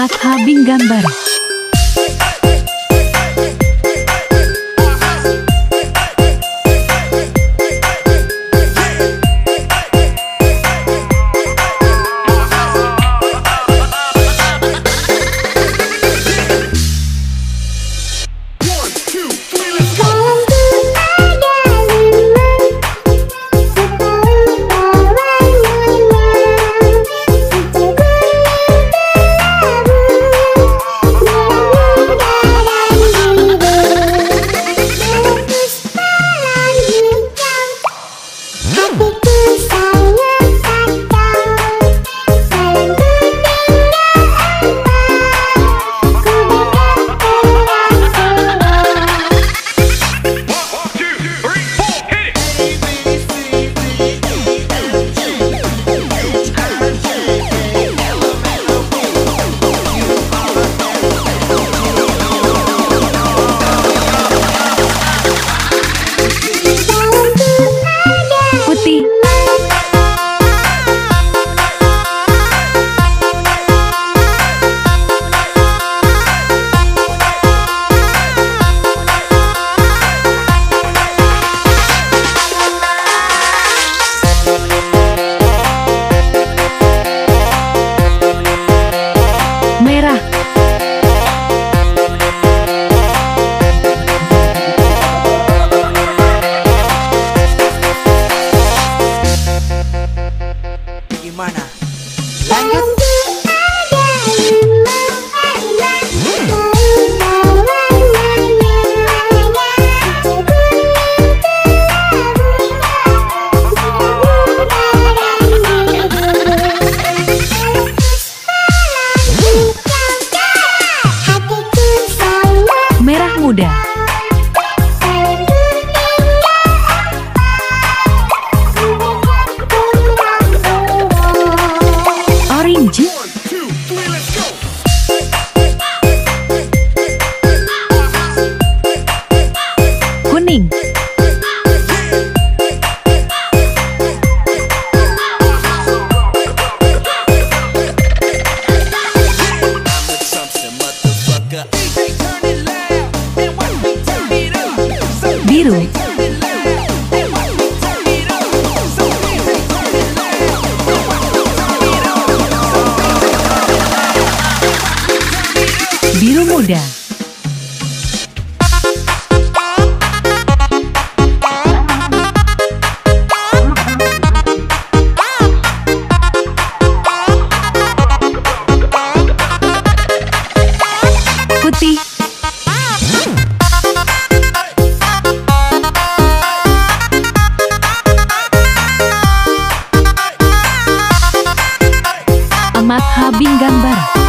Ahmad Habing Gambar Happy birthday biru. Biru muda Habing Gambar